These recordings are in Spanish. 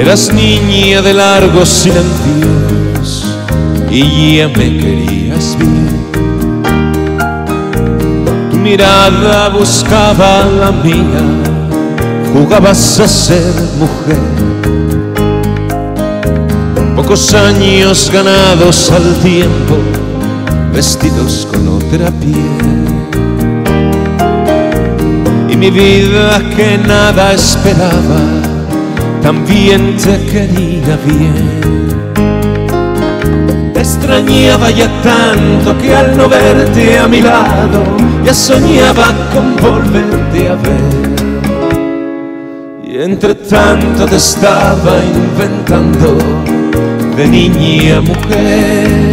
Eras niña de largos silencios y ya me querías bien. Tu mirada buscaba la mía, jugabas a ser mujer. Pocos años ganados al tiempo, vestidos con otra piel. Y mi vida que nada esperaba, también te quería bien. Te extrañaba ya tanto que al no verte a mi lado, ya soñaba con volverte a ver. Y entre tanto te estaba inventando de niña a mujer.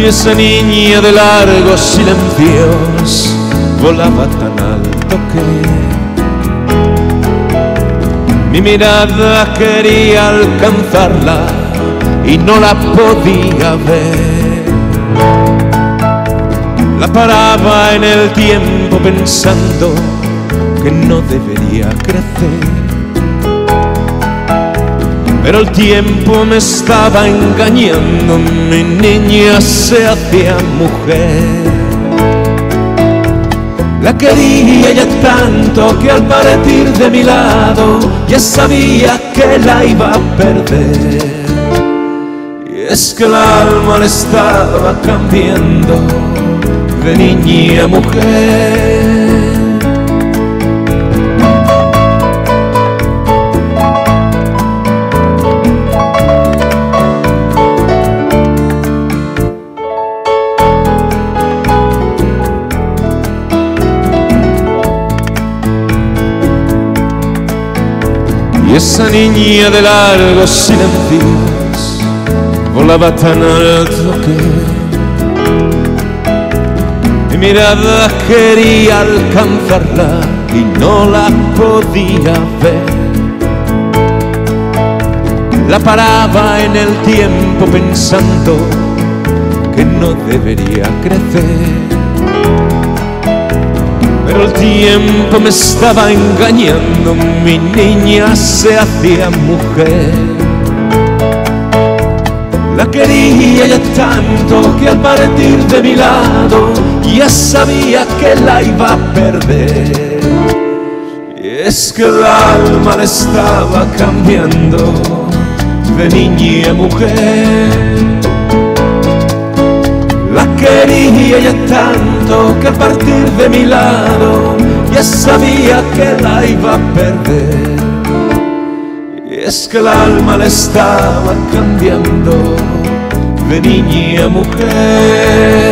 Y esa niña de largos silencios volaba tan alto que mi mirada quería alcanzarla y no la podía ver. La paraba en el tiempo pensando que no debería crecer. Pero el tiempo me estaba engañando, mi niña se hacía mujer. La quería ya tanto que al partir de mi lado ya sabía que la iba a perder. Y es que el alma le estaba cambiando de niña a mujer. Esa niña de largos silencios volaba tan alto que mi mirada quería alcanzarla y no la podía ver. La paraba en el tiempo pensando que no debería crecer. El tiempo me estaba engañando, mi niña se hacía mujer. La quería ya tanto que al partir de mi lado ya sabía que la iba a perder. Y es que el alma le estaba cambiando de niña a mujer. Quería ya tanto que a partir de mi lado ya sabía que la iba a perder. Y es que el alma le estaba cambiando de niña a mujer.